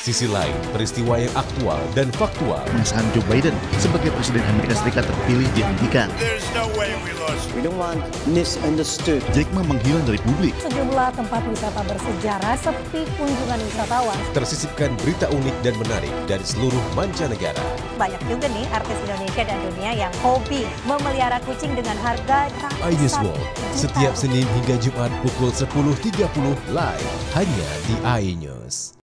Sisi lain, peristiwa yang aktual dan faktual Pengesahan Joe Biden sebagai Presiden Amerika Serikat terpilih dihentikan. No way we lost. We don't want misunderstood. Jack Ma menghilang dari publik. Sejumlah tempat wisata bersejarah sepi kunjungan wisatawan. tersisipkan berita unik dan menarik dari seluruh mancanegara. Banyak juga nih artis Indonesia dan dunia yang hobi memelihara kucing dengan harga iNews ratusan World, setiap. Senin hingga Jumat pukul 10.30 live hanya di iNews.